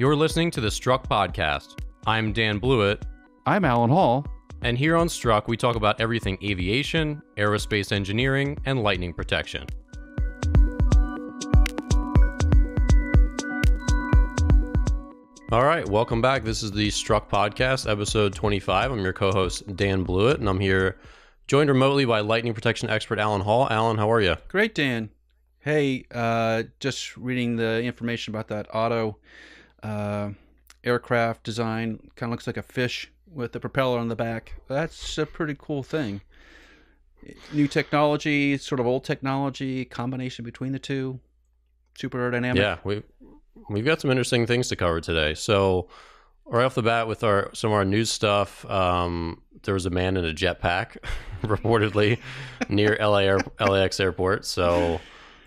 You're listening to the Struck Podcast. I'm Dan Blewett, I'm Allen Hall. and here on Struck, we talk about everything aviation, aerospace engineering, and lightning protection. All right, welcome back. This is the Struck Podcast, episode 25. I'm your co host, Dan Blewett, and I'm here joined remotely by lightning protection expert Allen Hall. Allen, how are you? Great, Dan. Hey, uh, just reading the information about that Otto uh, aircraft design. Kind of looks like a fish with a propeller on the back. That's a pretty cool thing. New technology, sort of old technology, combination between the two. Super aerodynamic. Yeah, we we've got some interesting things to cover today. So, right off the bat, with our some of our news stuff, um, there was a man in a jetpack reportedly near LA Air, LAX airport. So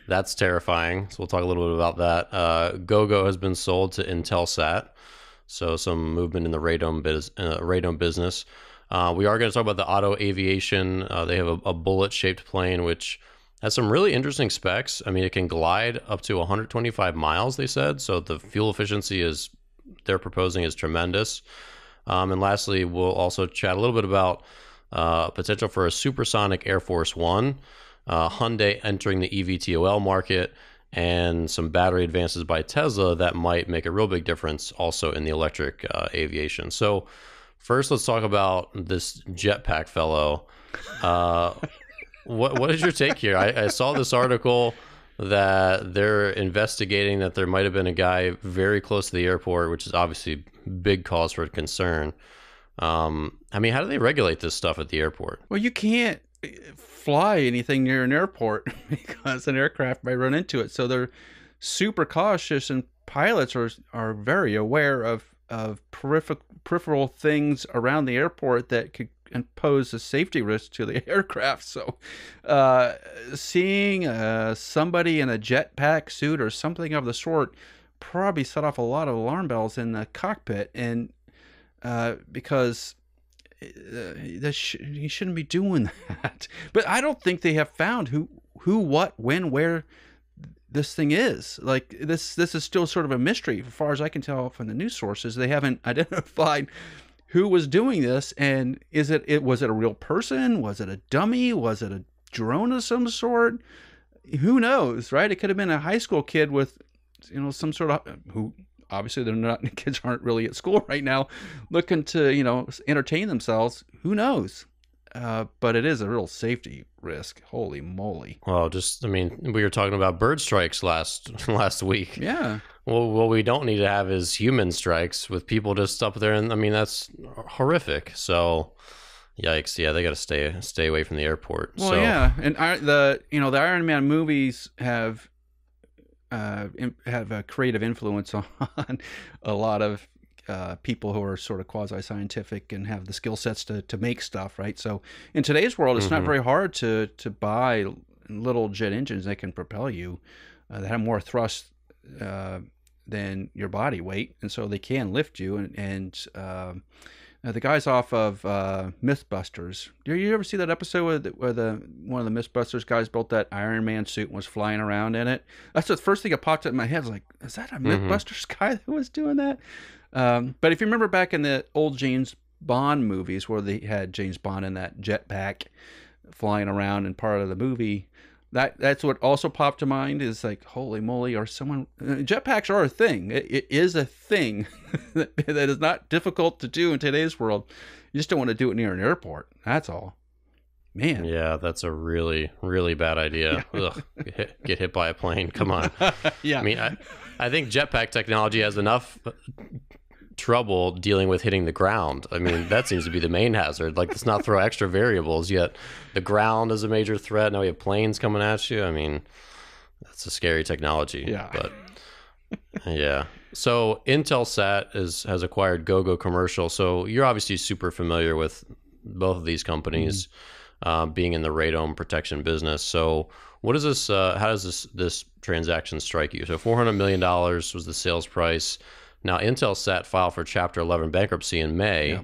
that's terrifying. So we'll talk a little bit about that. Uh, GoGo has been sold to Intelsat. So some movement in the radome biz, uh, radome business. Uh, we are going to talk about the Otto aviation. Uh, they have a, a bullet shaped plane which has some really interesting specs. I mean, it can glide up to 125 miles. They said so. The fuel efficiency is they're proposing is tremendous. Um, and lastly, we'll also chat a little bit about uh, potential for a supersonic Air Force One, uh, Hyundai entering the eVTOL market, and some battery advances by Tesla that might make a real big difference also in the electric uh, aviation. So, first, let's talk about this jetpack fellow. Uh, what what is your take here? I, I saw this article that they're investigating that there might have been a guy very close to the airport, which is obviously big cause for concern. Um, I mean, how do they regulate this stuff at the airport? Well, you can't fly anything near an airport because an aircraft might run into it. So they're super cautious, and pilots are are very aware of of peripheral peripheral things around the airport that could pose a safety risk to the aircraft. So, uh, seeing uh, somebody in a jetpack suit or something of the sort probably set off a lot of alarm bells in the cockpit, and uh, because Uh, that sh- he shouldn't be doing that. But I don't think they have found who, who, what, when, where this thing is. Like this, this is still sort of a mystery, as far as I can tell from the news sources. They haven't identified who was doing this, and is it, it was it a real person? Was it a dummy? Was it a drone of some sort? Who knows, right? It could have been a high school kid with, you know, some sort of who obviously they're not kids aren't really at school right now looking to you know entertain themselves who knows uh, but it is a real safety risk holy moly Well, just I mean, we were talking about bird strikes last last week. yeah Well, what we don't need to have is human strikes with people just up there, and I mean that's horrific. So, yikes! Yeah, they got to stay stay away from the airport. well so, yeah and I, the you know the iron man movies have uh, have a creative influence on a lot of uh, people who are sort of quasi scientific and have the skill sets to, to make stuff, right? So in today's world, it's not Mhm. very hard to to buy little jet engines that can propel you uh, that have more thrust uh, than your body weight, and so they can lift you. And, and um, uh, the guys off of uh, MythBusters, do you ever see that episode where, the, where the one of the MythBusters guys built that Iron Man suit and was flying around in it? That's the first thing that popped up in my head. I was like, is that a Mhm. MythBusters guy that was doing that? Um, but if you remember back in the old James Bond movies where they had James Bond in that jetpack flying around in part of the movie, that that's what also popped to mind is like, holy moly, or someone uh, jetpacks are a thing. It, it is a thing that, that is not difficult to do in today's world. You just don't want to do it near an airport. That's all. Man. yeah, that's a really really bad idea. Ugh, get, hit, get hit by a plane. Come on. yeah. I mean, I, I think jetpack technology has enough trouble dealing with hitting the ground. I mean, that seems to be the main hazard. Like, let's not throw extra variables. Yet, the ground is a major threat. Now we have planes coming at you. I mean, that's a scary technology. Yeah. But yeah. So Intelsat is has acquired GoGo Commercial. So you're obviously super familiar with both of these companies, uh, being in the radome protection business. So what is this? Uh, how does this this transaction strike you? So four hundred million dollars was the sales price. Now Intel Intelsat filed for Chapter Eleven bankruptcy in May. Yeah.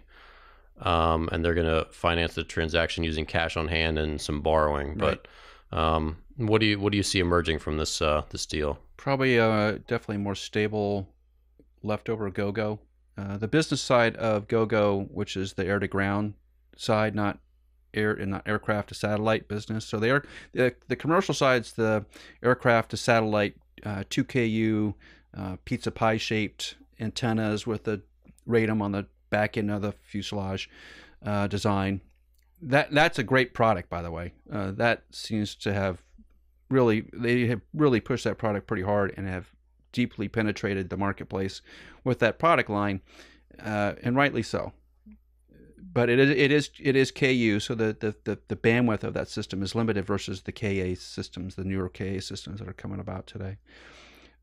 Um, and they're going to finance the transaction using cash on hand and some borrowing. Right. But um, what do you what do you see emerging from this uh, this deal? Probably uh, definitely more stable leftover GoGo. Uh, the business side of GoGo, which is the air to ground side, not air and not aircraft to satellite business. So they are the, the commercial side's the aircraft to satellite uh, 2KU uh, pizza pie shaped antennas with a radome on the back end of the fuselage uh, design. That that's a great product, by the way. Uh, that seems to have really they have really pushed that product pretty hard and have deeply penetrated the marketplace with that product line, uh, and rightly so. But it is it is it is KU, so the, the, the, the bandwidth of that system is limited versus the KA systems, the newer KA systems that are coming about today.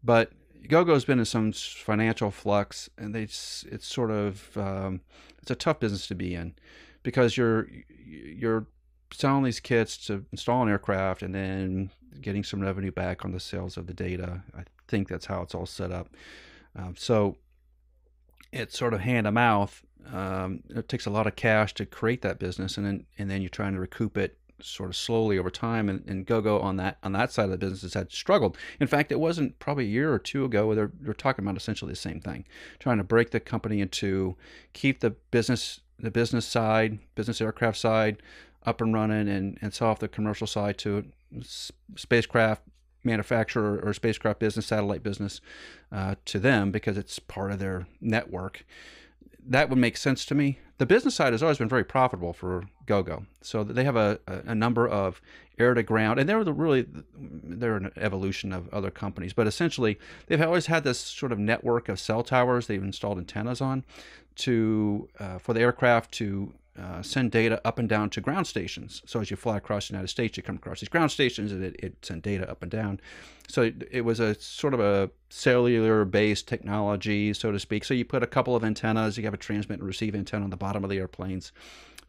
But GoGo's been in some financial flux, and they it's sort of um, it's a tough business to be in because you're you're selling these kits to install an aircraft and then getting some revenue back on the sales of the data. I think that's how it's all set up. Um, so it's sort of hand to mouth. Um, it takes a lot of cash to create that business, and then and then you're trying to recoup it sort of slowly over time. And, and GoGo on that on that side of the business had struggled. In fact, it wasn't probably a year or two ago where they're, they're talking about essentially the same thing, trying to break the company into keep the business the business side, business aircraft side, up and running, and and sell off the commercial side to spacecraft manufacturer or spacecraft business, satellite business, uh, to them because it's part of their network that would make sense to me. The business side has always been very profitable for GoGo. So they have a, a number of air to ground, and they're the really they're an evolution of other companies, but essentially they've always had this sort of network of cell towers they've installed antennas on to uh, for the aircraft to uh, send data up and down to ground stations. So as you fly across the United States, you come across these ground stations, and it, it sent data up and down. So it, it was a sort of a cellular-based technology, so to speak. So you put a couple of antennas, you have a transmit and receive antenna on the bottom of the airplanes,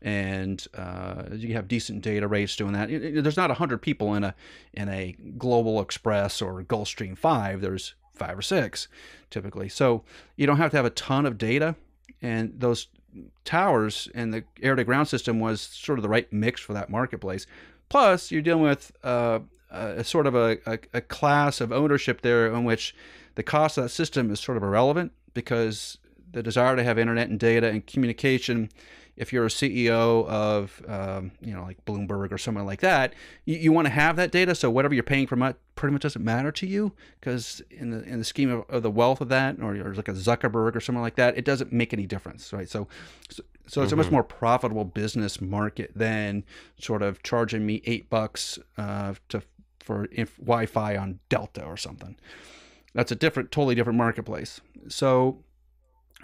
and uh, you have decent data rates doing that. There's not hundred people in a in a Global Express or Gulfstream Five. There's five or six typically. So you don't have to have a ton of data and those towers and the air to ground system was sort of the right mix for that marketplace. Plus, you're dealing with uh, a sort of a, a, a, class of ownership there in which the cost of that system is sort of irrelevant because the desire to have internet and data and communication if you're a CEO of, um, you know, like Bloomberg or something like that, you, you want to have that data. So whatever you're paying for much, pretty much doesn't matter to you because in the in the scheme of, of the wealth of that, or, or like a Zuckerberg or something like that, it doesn't make any difference, right? So, so, so it's mm-hmm. a much mm-hmm. more profitable business market than sort of charging me eight bucks uh, to for Wi-Fi on Delta or something. That's a different, totally different marketplace. So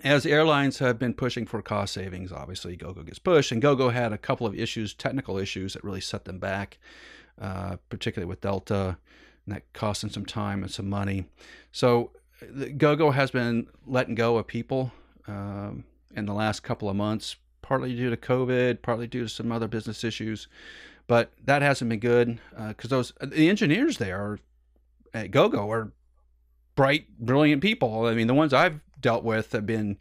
as airlines have been pushing for cost savings, obviously GoGo gets pushed, and GoGo had a couple of issues, technical issues that really set them back, uh, particularly with Delta, and that cost them some time and some money. So GoGo has been letting go of people um, in the last couple of months, partly due to COVID, partly due to some other business issues, but that hasn't been good because uh, those the engineers there at GoGo are bright, brilliant people. I mean, the ones I've dealt with have been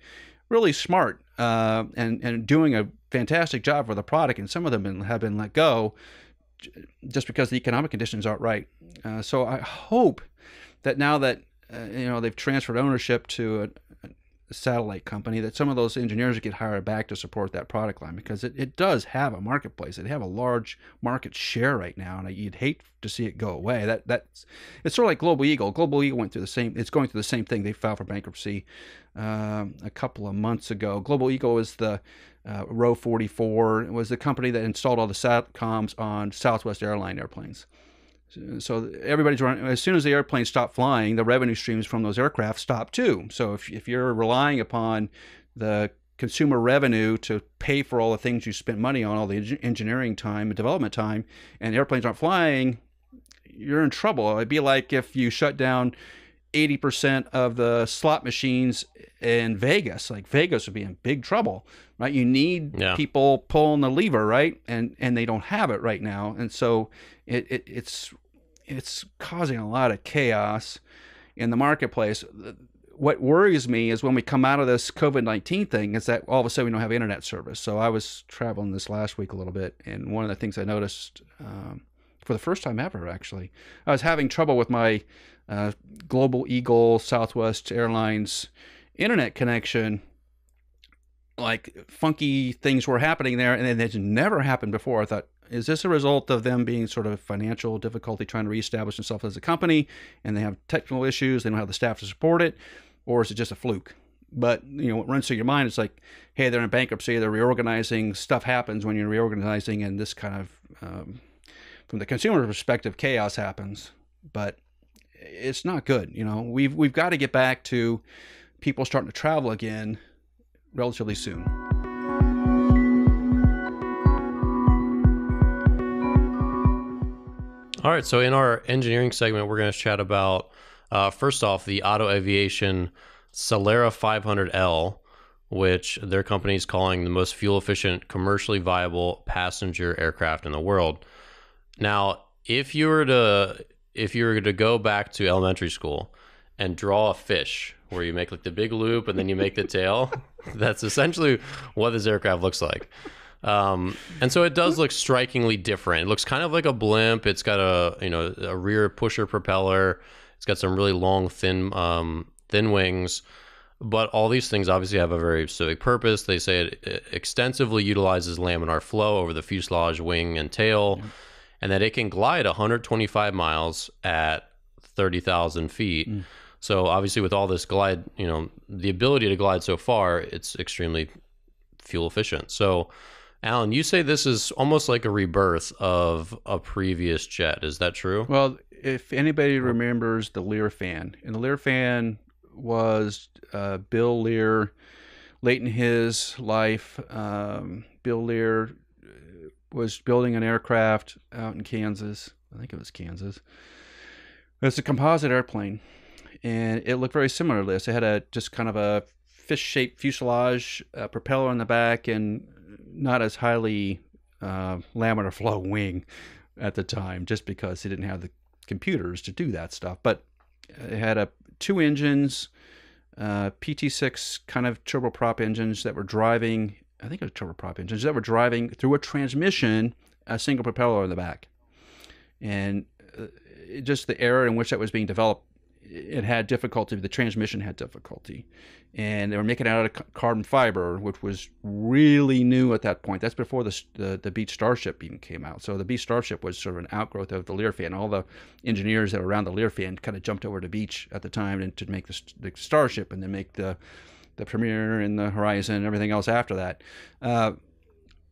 really smart uh, and and doing a fantastic job for the product, and some of them have been let go just because the economic conditions aren't right. Uh, so I hope that now that uh, you know they've transferred ownership to a, satellite company that some of those engineers get hired back to support that product line because it, it does have a marketplace. It have a large market share right now, and you'd hate to see it go away. That that's it's sort of like Global Eagle. Global Eagle went through the same. It's going through the same thing. They filed for bankruptcy um, a couple of months ago. Global Eagle is the uh, Row 44. It was the company that installed all the satcoms on Southwest airline airplanes. So everybody's running. As soon as the airplanes stop flying, the revenue streams from those aircraft stop too. So if, if you're relying upon the consumer revenue to pay for all the things you spent money on, all the engineering time and development time, and airplanes aren't flying, you're in trouble. It'd be like if you shut down 80% of the slot machines in Vegas. Like Vegas would be in big trouble, right? You need yeah. people pulling the lever, right? And and they don't have it right now. And so it, it it's it's causing a lot of chaos in the marketplace. What worries me is when we come out of this COVID 19 thing, is that all of a sudden we don't have internet service. So I was traveling this last week a little bit, and one of the things I noticed um, for the first time ever, actually, I was having trouble with my uh, Global Eagle, Southwest Airlines internet connection, like funky things were happening there, and it had never happened before. I thought, is this a result of them being sort of financial difficulty trying to reestablish themselves as a company, and they have technical issues, they don't have the staff to support it, or is it just a fluke? But you know, what runs through your mind is like, hey, they're in bankruptcy, they're reorganizing. Stuff happens when you're reorganizing, and this kind of, um, from the consumer perspective, chaos happens. But it's not good. You know, we've we've got to get back to people starting to travel again relatively soon. All right. So in our engineering segment, we're going to chat about uh, first off the Otto Aviation Celera 500L, which their company is calling the most fuel efficient, commercially viable passenger aircraft in the world. Now, if you were to if you were to go back to elementary school and draw a fish where you make like the big loop and then you make the tail, that's essentially what this aircraft looks like. Um, and so it does look strikingly different. It looks kind of like a blimp. It's got a you know a rear pusher propeller. It's got some really long, thin um, thin wings. But all these things obviously have a very specific purpose. They say it extensively utilizes laminar flow over the fuselage, wing, and tail, yeah. and that it can glide 125 miles at 30,000 feet. Mm. So obviously, with all this glide, you know, the ability to glide so far, it's extremely fuel efficient. So, Allen, you say this is almost like a rebirth of a previous jet. Is that true? Well, if anybody remembers the Lear fan, and the Lear fan was uh, Bill Lear late in his life. Um, Bill Lear uh, was building an aircraft out in Kansas. I think it was Kansas. It's a composite airplane, and it looked very similar to this. It had a just kind of a fish-shaped fuselage, a propeller on the back, and not as highly uh, laminar flow wing at the time, just because he didn't have the computers to do that stuff. But it had a two engines, uh, PT6 kind of turboprop engines that were driving, I think it was turboprop engines that were driving through a transmission, a single propeller in the back. And uh, just the era in which that was being developed it had difficulty. The transmission had difficulty, and they were making it out of carbon fiber, which was really new at that point. That's before the the, the Starship even came out. So the Beech Starship was sort of an outgrowth of the Learfan. All the engineers that were around the Learfan kind of jumped over to Beech at the time and to make the, the Starship, and then make the the Premier and the Horizon and everything else after that. Uh,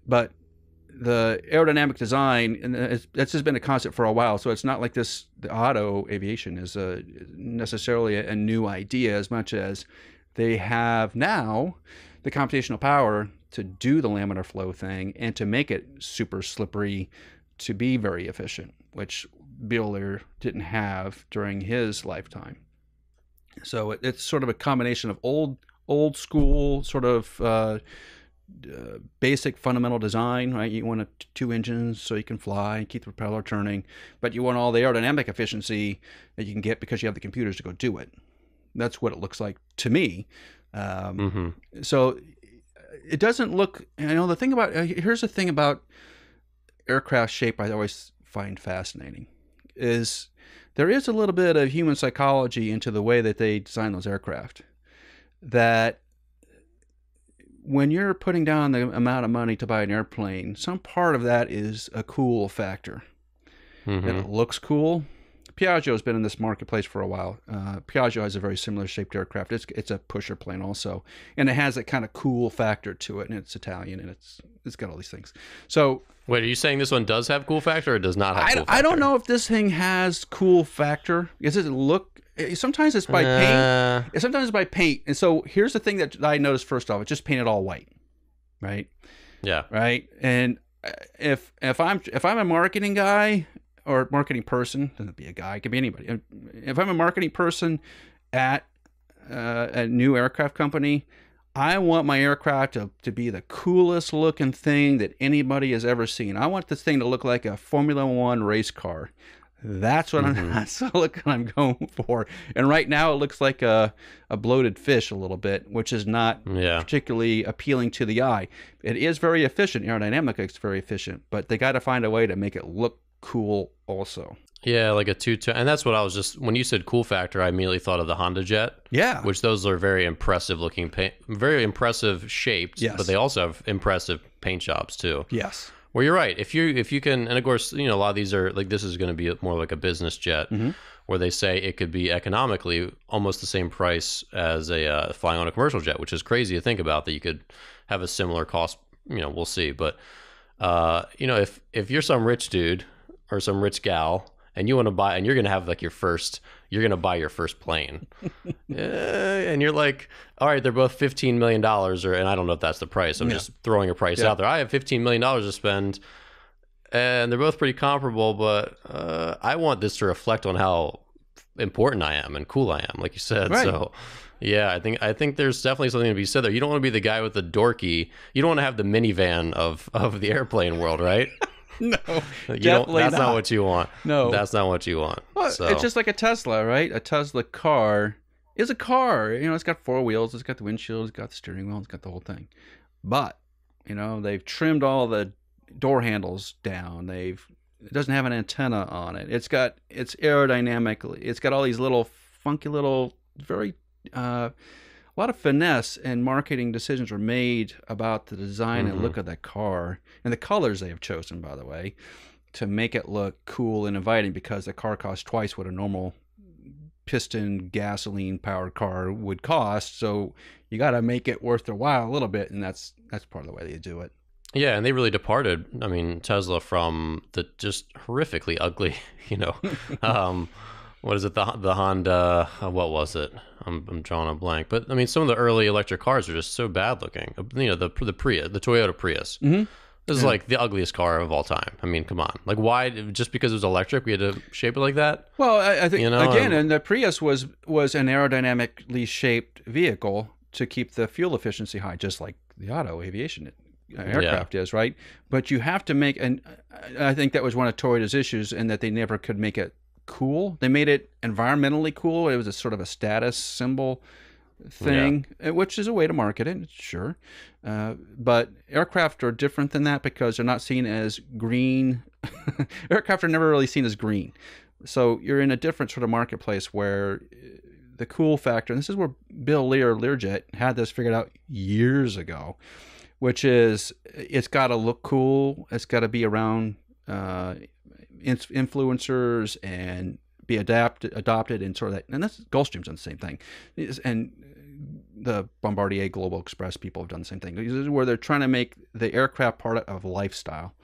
but the aerodynamic design, and that's just been a concept for a while. So it's not like this. The Otto aviation is a, necessarily a, a new idea as much as they have now the computational power to do the laminar flow thing and to make it super slippery to be very efficient, which Bill Lear didn't have during his lifetime. So it, it's sort of a combination of old old school sort of uh, uh, basic fundamental design, right? You want a, two engines so you can fly and keep the propeller turning, but you want all the aerodynamic efficiency that you can get because you have the computers to go do it. That's what it looks like to me. Um, mm-hmm. So it doesn't look. You know, the thing about uh, here's the thing about aircraft shape I always find fascinating is there is a little bit of human psychology into the way that they design those aircraft that when you're putting down the amount of money to buy an airplane, some part of that is a cool factor. Mm-hmm. That it looks cool. Piaggio has been in this marketplace for a while. Uh, Piaggio has a very similar shaped aircraft. It's it's a pusher plane also, and it has a kind of cool factor to it, and it's Italian, and it's it's got all these things. So wait, are you saying this one does have cool factor or does not have? I, cool I don't know if this thing has cool factor. Does it look sometimes it's by paint. Uh, sometimes it's by paint. And so here's the thing that I noticed first off: it's just painted all white, right? Yeah. Right. And uh, if if I'm if I'm a marketing guy or marketing person, doesn't be a guy, it could be anybody. If I'm a marketing person at uh, a new aircraft company, I want my aircraft to, to be the coolest looking thing that anybody has ever seen. I want this thing to look like a Formula One race car. That's what mm-hmm. I'm. That's the look I'm going for. And right now, it looks like a, a bloated fish a little bit, which is not yeah. particularly appealing to the eye. It is very efficient. Aerodynamic it's very efficient, but they got to find a way to make it look cool also. Yeah, like a two tone, and that's what I was just when you said cool factor, I immediately thought of the Honda Jet, Yeah. which those are very impressive looking paint, very impressive shaped, Yes. but they also have impressive paint jobs too. yes. Well, you're right. If you if you can, and of course, you know, a lot of these are like this is going to be more like a business jet, Mhm. where they say it could be economically almost the same price as a uh, flying on a commercial jet, which is crazy to think about. That you could have a similar cost. You know, we'll see. But uh, you know, if if you're some rich dude or some rich gal and you want to buy, and you're going to have like your first, you're going to buy your first plane, Eh, and you're like, all right, they're both fifteen million dollars, or and I don't know if that's the price. I'm Yeah. just throwing a price Yeah. out there. I have fifteen million dollars to spend, and they're both pretty comparable, but uh, I want this to reflect on how important I am and cool I am, like you said. Right. So. Yeah, I think I think there's definitely something to be said there. You don't want to be the guy with the dorky. You don't want to have the minivan of of the airplane world, right? No. You don't, Definitely that's not. not. what you want. No. That's not what you want. Well, so, it's just like a Tesla, right? A Tesla car is a car. You know, it's got four wheels, it's got the windshield, it's got the steering wheel, it's got the whole thing. But, you know, they've trimmed all the door handles down. They've it doesn't have an antenna on it. It's got it's aerodynamically. It's got all these little funky little very uh a lot of finesse and marketing decisions were made about the design and Mhm. look of that car and the colors they have chosen by the way to make it look cool and inviting because the car costs twice what a normal piston gasoline powered car would cost so you got to make it worth their while a little bit and that's that's part of the way they do it yeah, and they really departed. I mean, Tesla from the just horrifically ugly. You know, um, what is it? The the Honda. Uh, what was it? I'm I'm drawing a blank. But I mean, some of the early electric cars are just so bad looking. You know, the the Prius, the Toyota Prius. Mhm. This is Yeah. like the ugliest car of all time. I mean, come on. Like, why? Just because it was electric, we had to shape it like that? well i, I think You know, again and the prius was was an aerodynamically shaped vehicle to keep the fuel efficiency high just like the Otto aviation uh, aircraft is right but you have to make and I- i think that was one of toyota's issues in that they never could make it cool. They made it environmentally cool. It was a sort of a status symbol thing uh, which is a way to market it sure. Uh, but aircraft are different than that because they're not seen as green. Aircraft are never really seen as green. So you're in a different sort of marketplace where uh, the cool factor, and this is where Bill Lear, Learjet, had this figured out years ago, which is it's got to look cool. It's got to be around uh, influencers and be adapted, adopted, and sort of that. And that's Gulfstream's done the same thing, and the Bombardier Global Express people have done the same thing. This is where they're trying to make the aircraft part of lifestyle,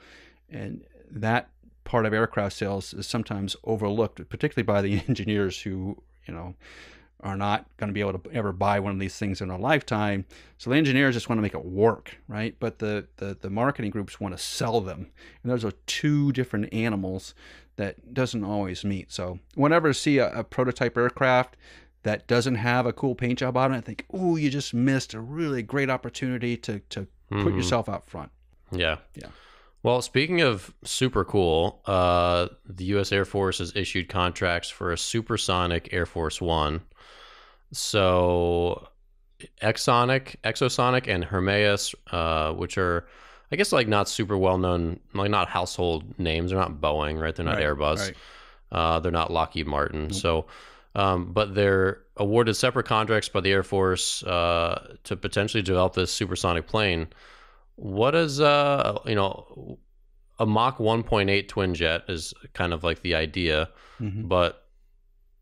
and that part of aircraft sales is sometimes overlooked, particularly by the engineers who, you know, are not going to be able to ever buy one of these things in a lifetime. So the engineers just want to make it work, right? But the the, the marketing groups want to sell them, and those are two different animals that doesn't always meet. So whenever I see a, a prototype aircraft that doesn't have a cool paint job on it, I think, oh, you just missed a really great opportunity to to put Mhm. yourself out front. Yeah. Yeah. Well, speaking of super cool, uh, the U.S. Air Force has issued contracts for a supersonic Air Force One. So, Exonic, Exosonic, and Hermeus, uh, which are, I guess, like not super well known, like not household names. They're not Boeing, right? They're not Right, Airbus. right. Uh, they're not Lockheed Martin. So, um, but they're awarded separate contracts by the Air Force uh, to potentially develop this supersonic plane. What is, uh, you know, a Mach 1.8 twin jet is kind of like the idea, Mhm. but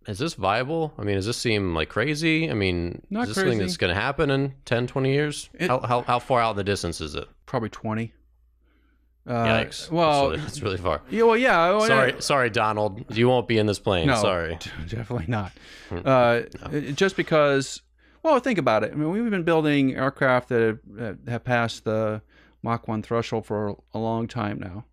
is this viable? I mean, does this seem like crazy? I mean, Not is this something crazy. that's going to happen in 10, 20 years? It- how, how, how far out in the distance is it? Probably twenty. Uh, Yikes. Well, it's really, really far. yeah, well, yeah. well, Sorry, sorry, Donald. You won't be in this plane. No, Sorry. definitely not. Hmm. Uh, Just because, well, think about it. I mean, we've been building aircraft that have, passed the Mach 1 threshold for a long time now.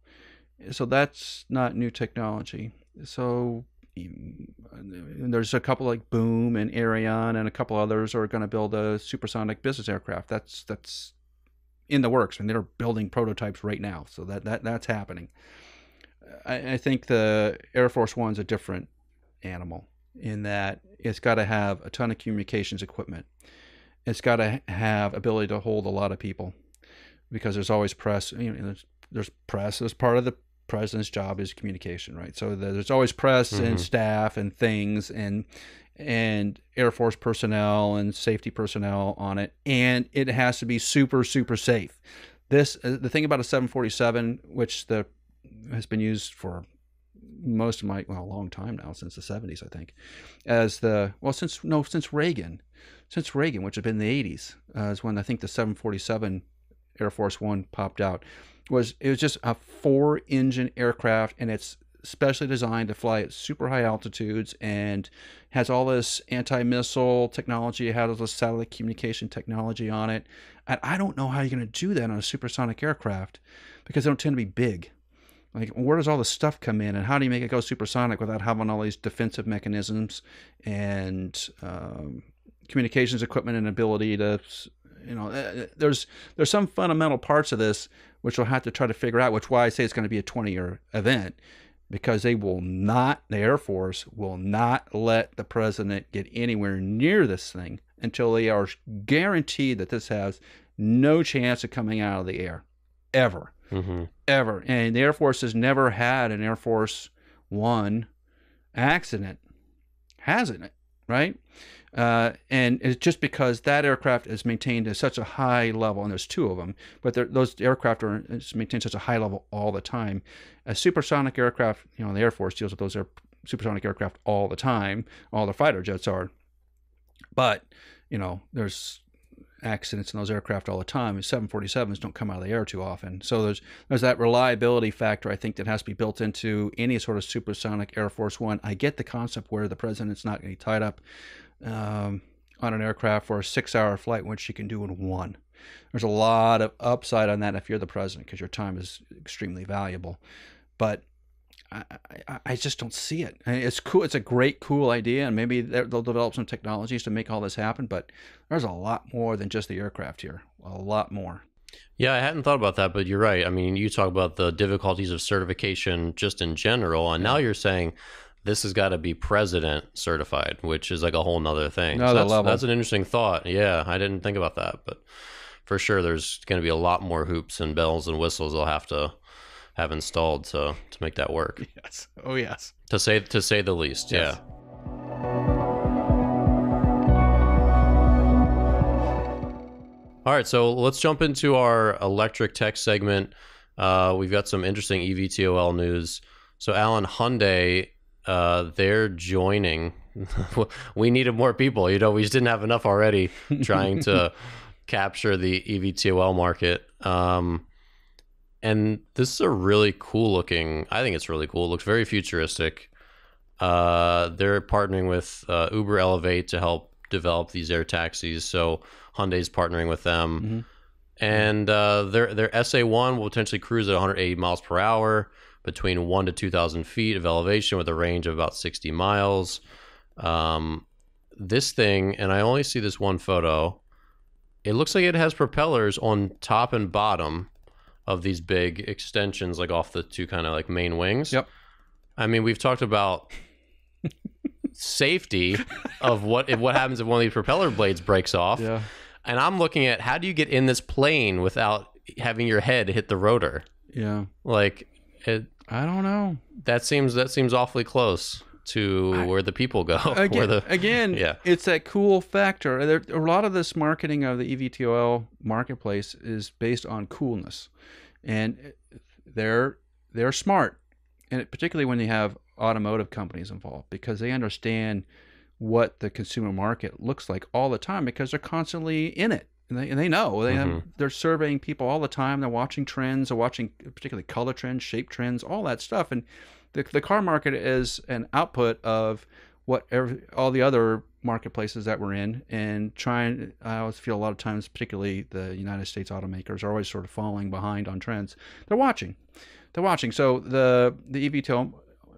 So that's not new technology. So there's a couple like Boom and Aerion and a couple others are going to build a supersonic business aircraft. That's that's in the works, and they're building prototypes right now. So that, that that's happening. I, I think the Air Force One's a different animal in that it's got to have a ton of communications equipment. It's got to have ability to hold a lot of people because there's always press. You know, there's, there's press as part of the president's job is communication, right? So there's always press and Mhm. staff and things and and Air Force personnel and safety personnel on it, and it has to be super super safe. This uh, the thing about a 747, which the has been used for most of my well a long time now since the 70s I think, as the well since no since Reagan, since Reagan, which had been the 80s, uh, is when I think the 747 Air Force One popped out. Was it was just a four engine aircraft and it's specially designed to fly at super high altitudes and has all this anti-missile technology, has all this satellite communication technology on it. And I don't know how you're going to do that on a supersonic aircraft because they don't tend to be big. Like, where does all the stuff come in, and how do you make it go supersonic without having all these defensive mechanisms and um, communications equipment and ability to, you know, uh, there's there's some fundamental parts of this which we'll have to try to figure out. Which why I say it's going to be a 20 year event because they will not, the Air Force will not let the president get anywhere near this thing until they are guaranteed that this has no chance of coming out of the air, ever hmm ever. And the Air Force has never had an Air Force One accident, hasn't it? Right? Uh, and it's just because that aircraft is maintained at such a high level, and there's two of them, but those aircraft are it's maintained such a high level all the time. A supersonic aircraft, you know, the Air Force deals with those air, supersonic aircraft all the time. All the fighter jets are, but you know, there's accidents in those aircraft all the time. 747s don't come out of the air too often. So there's there's that reliability factor I think that has to be built into any sort of supersonic Air Force One. I get the concept where the president's not going to be tied up um, on an aircraft for a six-hour flight, which she can do in one. There's a lot of upside on that if you're the president because your time is extremely valuable. But I, I, I just don't see it. I mean, It's cool. It's a great, cool idea, and maybe they'll develop some technologies to make all this happen. But there's a lot more than just the aircraft here. A lot more. Yeah, I hadn't thought about that, but you're right. I mean, you talk about the difficulties of certification just in general, and now you're saying this has got to be president certified, which is like a whole nother thing. So Another that's, level. that's an interesting thought. Yeah, I didn't think about that, but for sure, there's going to be a lot more hoops and bells and whistles they'll have to have installed to to make that work. Yes. Oh yes. To say to say the least. Yes. Yeah. All right, so let's jump into our electric tech segment. Uh, we've got some interesting EVTOL news. So, Allen Hyundai, uh, they're joining. we needed more people. You know, we just didn't have enough already trying to capture the EVTOL market. Um, and this is a really cool looking. I think it's really cool. It looks very futuristic. Uh, they're partnering with uh, Uber Elevate to help develop these air taxis. So Hyundai's partnering with them, and uh, their their SA1 will potentially cruise at 180 miles per hour between one to 2,000 feet of elevation with a range of about 60 miles. Um, this thing, and I only see this one photo. It looks like it has propellers on top and bottom of these big extensions, like off the two kind of like main wings. Yep. I mean, we've talked about safety of what if what happens if one of these propeller blades breaks off. Yeah. And I'm looking at how do you get in this plane without having your head hit the rotor? Yeah. Like it I don't know. that seems that seems awfully close to I- where the people go. Again, the again yeah. it's that cool factor. There, a lot of this marketing of the EVTOL marketplace is based on coolness, and they're they're smart, and particularly when you have automotive companies involved because they understand what the consumer market looks like all the time because they're constantly in it. And they, and they know they have, Mhm. they're surveying people all the time. They're watching trends. They're watching particularly color trends, shape trends, all that stuff. And the, the car market is an output of what every, all the other marketplaces that we're in and trying i always feel a lot of times particularly the united states automakers are always sort of falling behind on trends. They're watching. They're watching. So the the evtol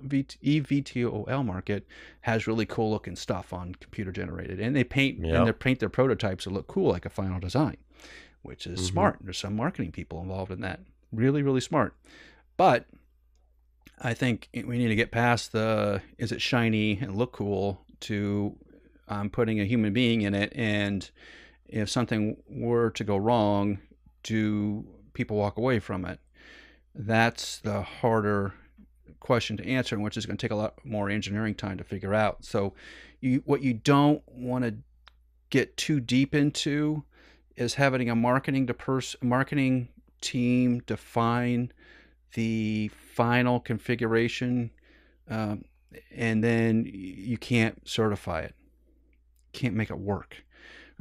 evtol market has really cool looking stuff on computer generated and they paint Yep. and they paint their prototypes to look cool like a final design which is Mhm. smart. There's some marketing people involved in that. Really really smart. But I think we need to get past the is it shiny and look cool to um, putting a human being in it, and if something were to go wrong, do people walk away from it? that's the harder question to answer, and which is going to take a lot more engineering time to figure out. So, you what you don't want to get too deep into is having a marketing to pers- marketing team define the final configuration, um, and then you can't certify it, can't make it work.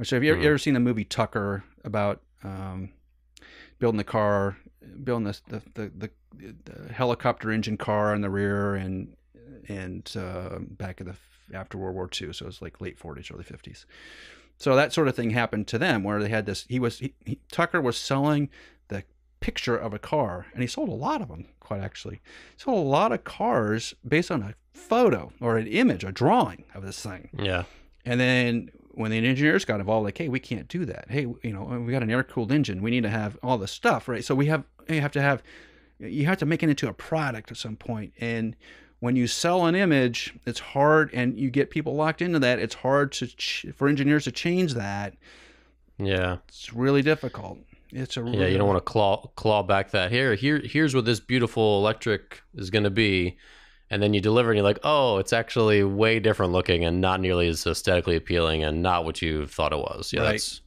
So, have you, Mhm. ever seen the movie Tucker about um, building the car, building the the, the the the helicopter engine car in the rear, and and uh, back of the after World War II, so it's like late 40s, early 50s. So that sort of thing happened to them, where they had this. He was he, he, Tucker was selling picture of a car, and he sold a lot of them. Quite actually, he sold a lot of cars based on a photo or an image, a drawing of this thing. Yeah. And then when the engineers got involved, like, hey, we can't do that. Hey, you know, we got an air cooled engine. We need to have all this stuff, right? So we have you have to have you have to make it into a product at some point. And when you sell an image, it's hard, and you get people locked into that. It's hard to ch- for engineers to change that. Yeah. It's really difficult. It's a really, Yeah, you don't want to claw claw back that here. Here, here's what this beautiful electric is going to be, and then you deliver, and you're like, oh, it's actually way different looking and not nearly as aesthetically appealing, and not what you thought it was. Yeah, Right. that's.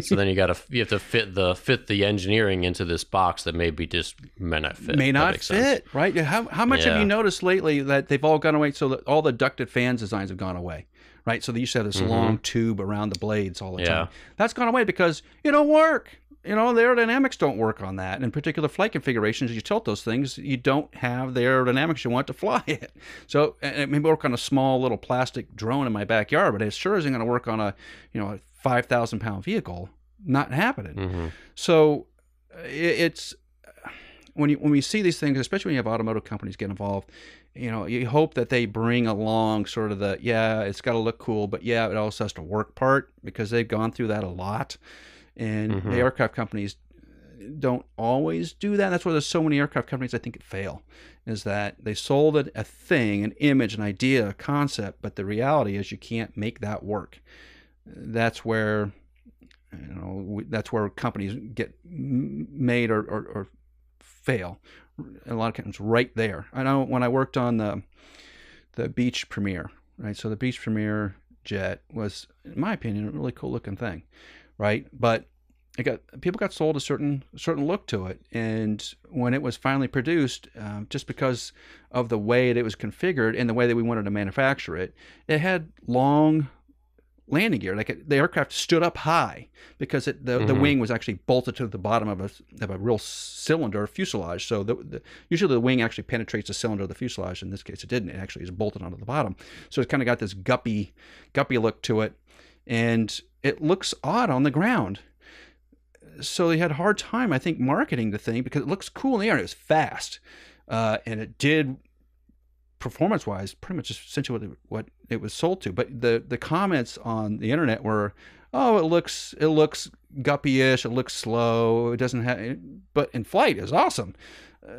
so then you got to you have to fit the fit the engineering into this box that maybe just may not fit. may not makes sense. fit, right? How, how much have you noticed lately that they've all gone away? So that all the ducted fans designs have gone away, right? So they used to have this Mhm. long tube around the blades all the Yeah. time. That's gone away because it don't work. You know, the aerodynamics don't work on that. In particular flight configurations, you tilt those things, you don't have the aerodynamics you want to fly it. So it may work on a small little plastic drone in my backyard, but it sure isn't going to work on a, you know, a 5,000 pound vehicle. Not happening. Mhm. So it's when you when we see these things, especially when you have automotive companies get involved, you know, you hope that they bring along sort of the yeah, it's got to look cool, but yeah, it also has to work part because they've gone through that a lot, and Mhm. the aircraft companies don't always do that. That's why there's so many aircraft companies I think fail, is that they sold a, a thing, an image, an idea, a concept, but the reality is you can't make that work. That's where you know we- that's where companies get made or, or, or fail a lot of times right there i know when i worked on the the Beech Premier right so the Beech Premier jet was in my opinion a really cool looking thing right but it got people got sold a certain certain look to it and when it was finally produced um, just because of the way that it was configured and the way that we wanted to manufacture it it had long landing gear. Like it, the aircraft stood up high because it, the the Mhm. wing was actually bolted to the bottom of a of a real cylinder fuselage. So the, the usually the wing actually penetrates the cylinder of the fuselage. In this case, it didn't. It actually is bolted onto the bottom. So it's kind of got this guppy guppy look to it, and it looks odd on the ground. So they had a hard time, I think, marketing the thing because it looks cool in the air. and It was fast, uh, and it did performance wise pretty much essentially what it, what it was sold to but the the comments on the internet were oh it looks it looks guppy-ish it looks slow it doesn't have but in flight is awesome uh,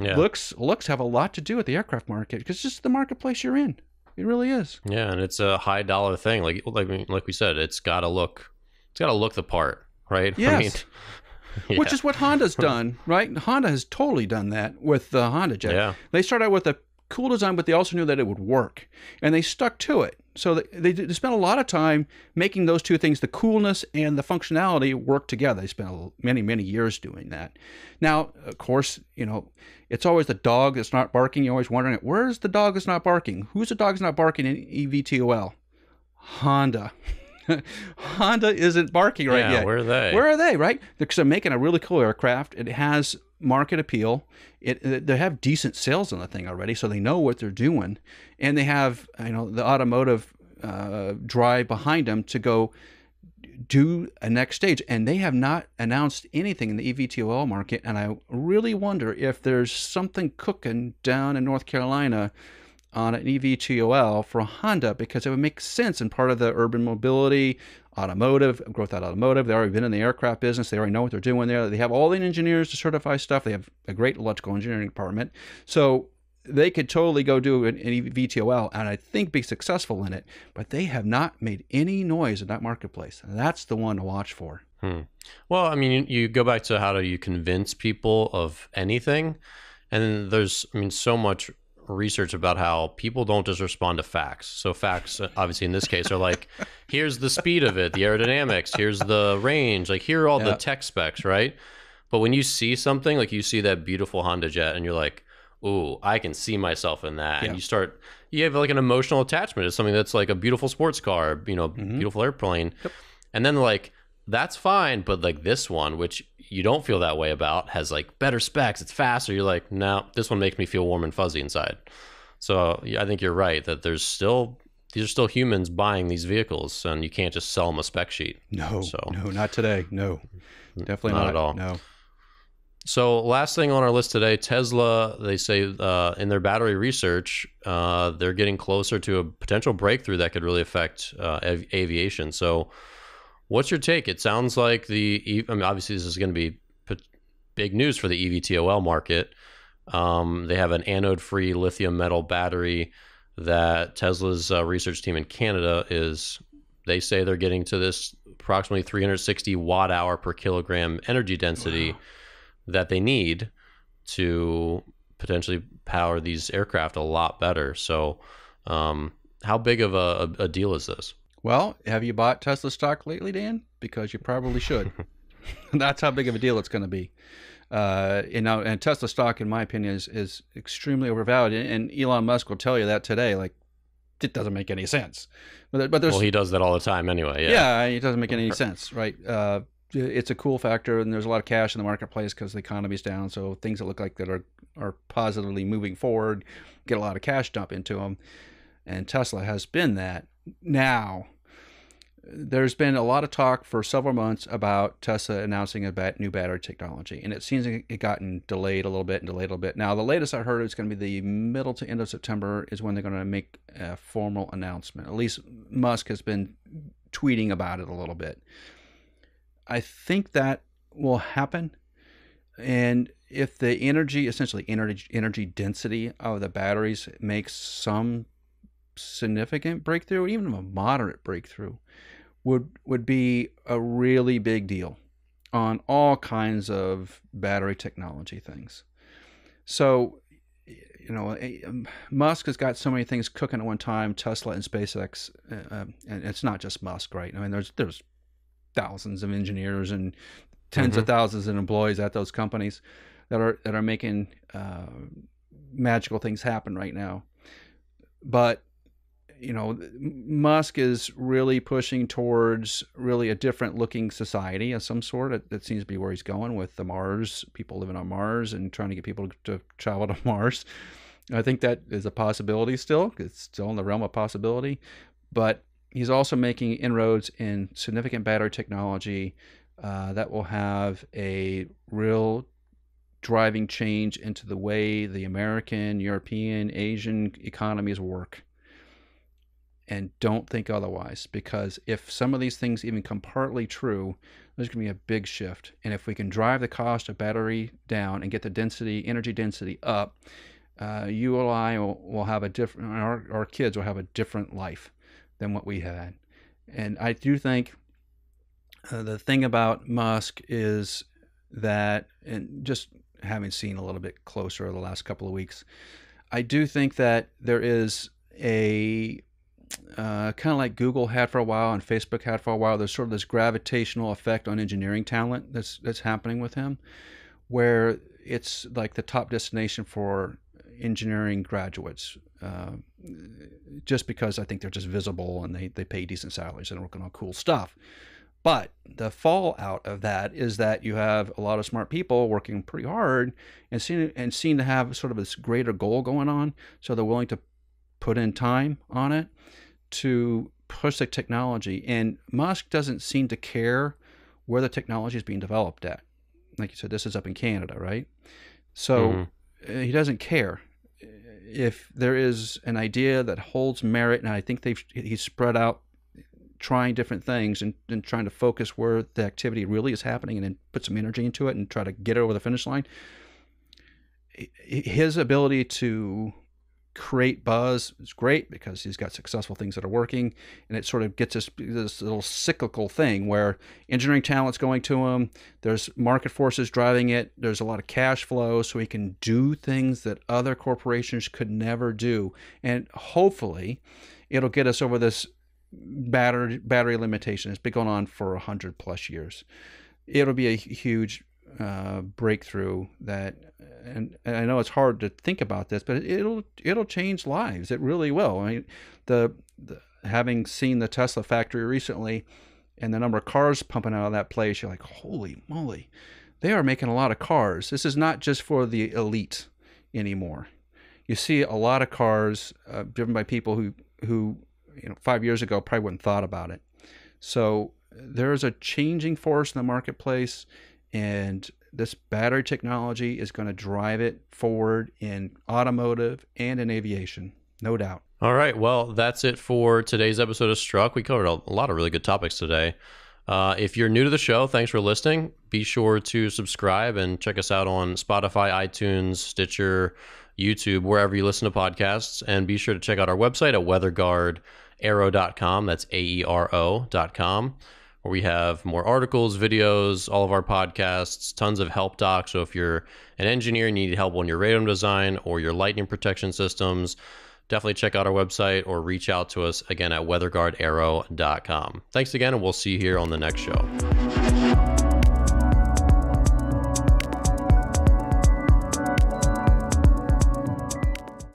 Yeah. looks looks have a lot to do with the aircraft market because it's just the marketplace you're in it really is Yeah, and it's a high dollar thing. Like like we- like we said, it's got to look it's got to look the part, right? Yes. yeah. which is what honda's done right honda has totally done that with the honda jet yeah. They started out with a cool design, but they also knew that it would work, and they stuck to it. So they, they, spent a lot of time making those two things, the coolness and the functionality, work together. They spent many, many years doing that. Now, of course, you know, it's always the dog that's not barking. You're always wondering, where's the dog that's not barking? Who's the dog that's not barking in EVTOL? Honda. Honda isn't barking right yeah, yet. where are they? Where are they? Right? Because they're making a really cool aircraft. It has market appeal. It, it- they have decent sales on the thing already, so they know what they're doing, and they have you know the automotive uh, drive behind them to go do a next stage. And they have not announced anything in the E eVTOL market, and I really wonder if there's something cooking down in North Carolina on an E eVTOL for Honda because it would make sense in part of the urban mobility, automotive, growth out automotive. They've already been in the aircraft business. They already know what they're doing there. They have all the engineers to certify stuff. They have a great electrical engineering department. So they could totally go do an, an VTOL and I think be successful in it, but they have not made any noise in that marketplace. And that's the one to watch for. Hmm. Well, I mean, you, you go back to how do you convince people of anything, and there's, I mean, so much research about how people don't just respond to facts. So facts, uh, obviously in this case, are like, here's the speed of it, the aerodynamics, here's the range, like here are all Yeah. the tech specs, right? But when you see something, like you see that beautiful Honda Jet, and you're like, ooh, I can see myself in that, Yeah. and you start, you have like an emotional attachment to something that's like a beautiful sports car, you know, Mhm. beautiful airplane, and then like that's fine, but like this one, which you don't feel that way about, has like better specs, it's faster. You're like, no, this one makes me feel warm and fuzzy inside. So yeah, I think you're right that there's still these are still humans buying these vehicles, and you can't just sell them a spec sheet. No, So- no, not today. No, definitely Not not, at all. No. So last thing on our list today, Tesla. They say uh, in their battery research, uh, they're getting closer to a potential breakthrough that could really affect uh, av- aviation. So, what's your take? It sounds like the. I mean, obviously, this is going to be big news for the EVTOL market. Um, they have an anode-free lithium metal battery that Tesla's uh, research team in Canada is. They say they're getting to this approximately 360 watt hour per kilogram energy density Wow. that they need to potentially power these aircraft a lot better. So, um, how big of a, a deal is this? Well, have you bought Tesla stock lately, Dan? Because you probably should. That's how big of a deal it's going to be. Uh, you know, and Tesla stock, in my opinion, is, is extremely overvalued. And Elon Musk will tell you that today. Like, it doesn't make any sense. But, but there's Well, he does that all the time anyway. Yeah. yeah. it doesn't make any sense, right? Uh, it's a cool factor, and there's a lot of cash in the marketplace because the economy's down. So things that look like that are are positively moving forward get a lot of cash dump into them, and Tesla has been that. Now, there's been a lot of talk for several months about Tesla announcing a bat- new battery technology, and it seems like it gotten delayed a little bit and delayed a little bit. Now, the latest I heard is going to be the middle to end of September is when they're going to make a formal announcement. At least Musk has been tweeting about it a little bit. I think that will happen, and if the energy, essentially energy energy density of the batteries makes some significant breakthrough, even a moderate breakthrough, would would be a really big deal on all kinds of battery technology things. So, you know, eh, um, Musk has got so many things cooking at one time. Tesla and SpaceX, uh, um, and it's not just Musk, right? I mean, there's there's thousands of engineers and 10s of thousands of employees at those companies that are that are making uh, magical things happen right now. But you know, Musk is really pushing towards really a different looking society of some sort. That, that seems to be where he's going with the Mars, people living on Mars and trying to get people to travel to Mars. I think that is a possibility still. It's still in the realm of possibility. But he's also making inroads in significant battery technology uh, that will have a real driving change into the way the American, European, Asian economies work and don't think otherwise because if some of these things even come partly true there's going to be a big shift. And if we can drive the cost of battery down and get the density energy density up uh, you and i will, will have a different our, our kids will have a different life than what we had. And i do think uh, the thing about musk is that and just having seen a little bit closer the last couple of weeks i do think that there is a uh, kind of like Google had for a while and Facebook had for a while. There's sort of this gravitational effect on engineering talent that's that's happening with him, where it's like the top destination for engineering graduates, uh, just because I think they're just visible and they, they pay decent salaries and working on cool stuff. But the fallout of that is that you have a lot of smart people working pretty hard and seem and seem to have sort of this greater goal going on, so they're willing to put in time on it to push the technology. And Musk doesn't seem to care where the technology is being developed at. Like you said, this is up in Canada, right? So Mhm. uh, he doesn't care if there is an idea that holds merit. And I think they've he's spread out trying different things and, and trying to focus where the activity really is happening and then put some energy into it and try to get it over the finish line. His ability to create buzz is great because he's got successful things that are working, and it sort of gets this this little cyclical thing where engineering talent's going to him. There's market forces driving it. There's a lot of cash flow, so he can do things that other corporations could never do, and hopefully, it'll get us over this battery battery limitation. It's been going on for a hundred plus years. It'll be a huge uh, breakthrough that and, and, I know it's hard to think about this, but it'll it'll change lives. It really will. I mean, the, the having seen the Tesla factory recently, and the number of cars pumping out of that place, you're like, holy moly, they are making a lot of cars. This is not just for the elite anymore. You see a lot of cars uh, driven by people who who you know five years ago probably wouldn't thought about it. So there is a changing force in the marketplace and this battery technology is going to drive it forward in automotive and in aviation, no doubt. All right. Well, that's it for today's episode of Struck. We covered a, lot of really good topics today. Uh, if you're new to the show, thanks for listening. Be sure to subscribe and check us out on Spotify, iTunes, Stitcher, YouTube, wherever you listen to podcasts. And be sure to check out our website at weatherguardaero.com. That's A E R O.com where we have more articles, videos, all of our podcasts, tons of help docs. So if you're an engineer and you need help on your radome design or your lightning protection systems, definitely check out our website or reach out to us again at weatherguardaero.com. Thanks again, and we'll see you here on the next show.